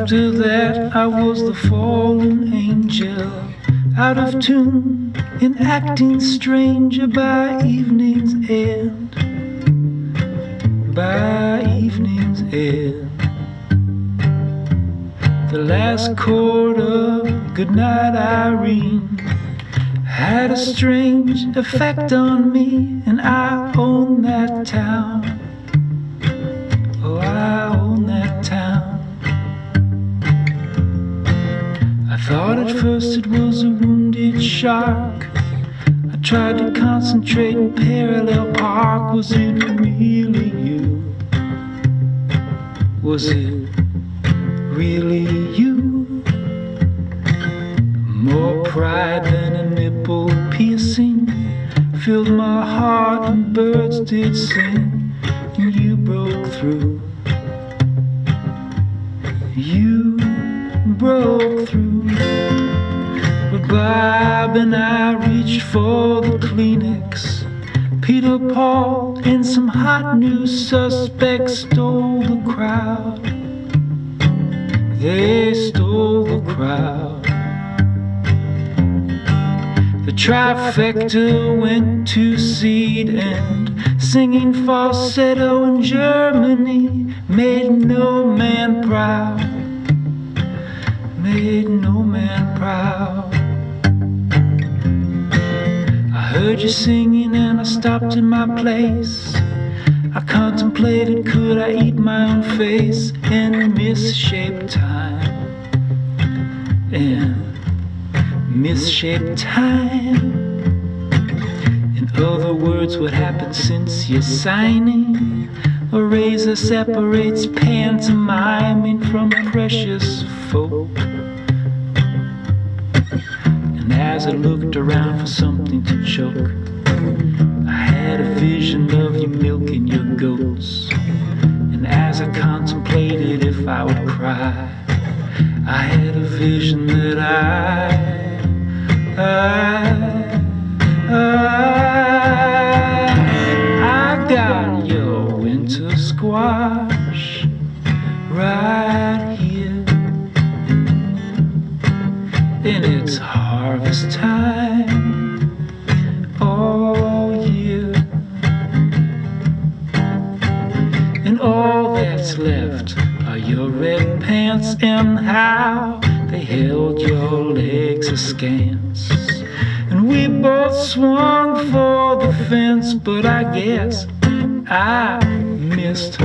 After that, I was the fallen angel, out of tune and acting stranger by evening's end. By evening's end. The last chord of Goodnight Irene had a strange effect on me, and I own that town. I thought at first it was a wounded shark. I tried to concentrate in parallel park. Was it really you? Was it really you? More pride than a nipple piercing filled my heart, and birds did sing, and you broke through. You broke through. But Bob and I reached for the Kleenex. Peter, Paul, and some hot new suspects stole the crowd. They stole the crowd. The trifecta went to seed and singing falsetto in Germany made no man proud. No man proud. I heard you singing and I stopped in my place. I contemplated could I eat my own face in misshaped time. In misshaped time. In other words, what happened since your signing? A razor separates pantomiming I looked around for something to choke, I had a vision of you milking your goats. And as I contemplated if I would cry, I had a vision that I, I, I, harvest time all year. And all that's left are your red pants and how they held your legs askance. And we both swung for the fence, but I guess I missed